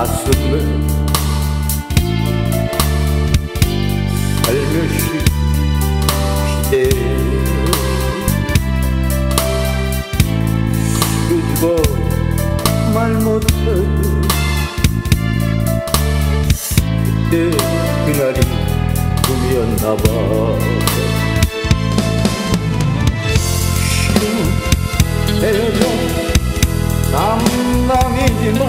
가슴에 살며시 기대 수줍어 말 못해. 그때 그날이 꿈이었나봐. 남남이지만 남남이지만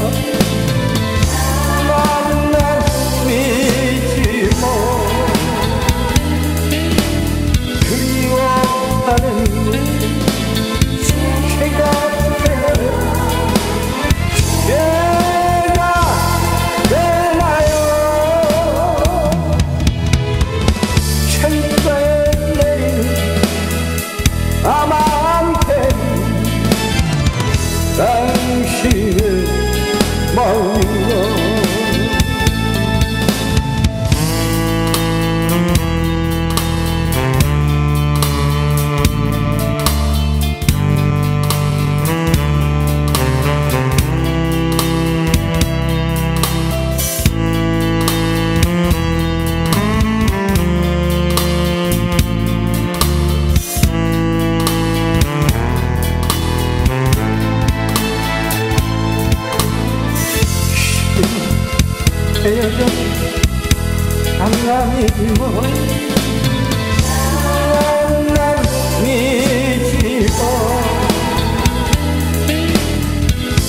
헤어져 강남이지만 강남이지만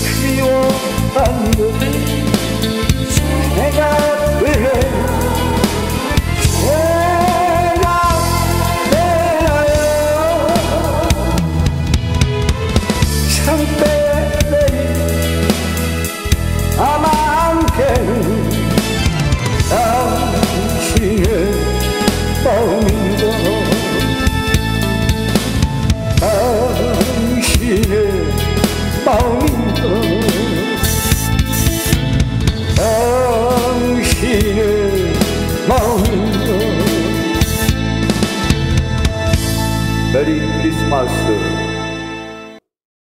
그리워하는 내가 왜 내가 마음인가 당신의 마음인가 메리 크리스마스